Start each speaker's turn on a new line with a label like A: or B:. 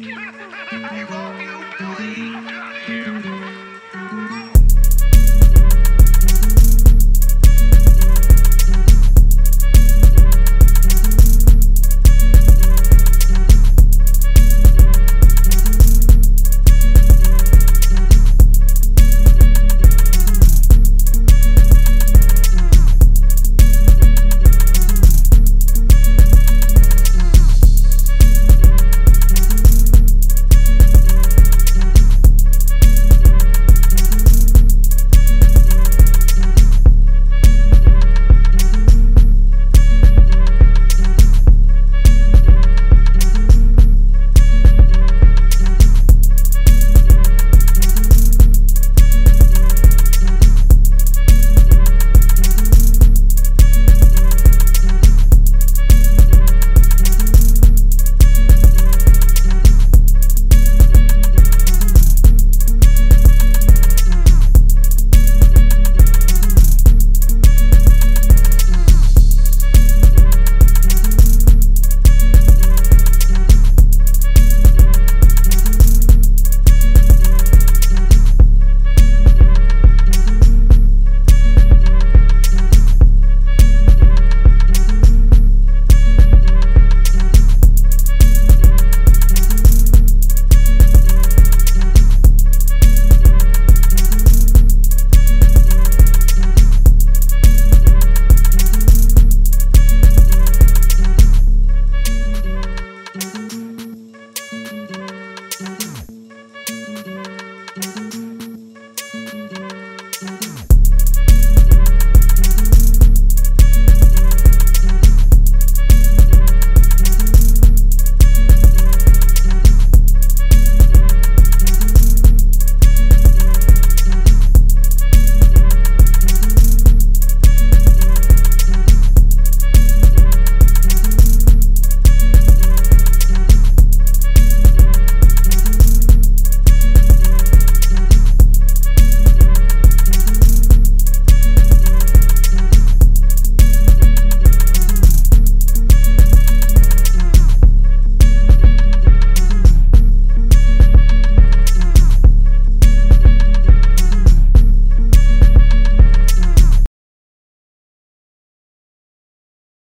A: I love you, Billy.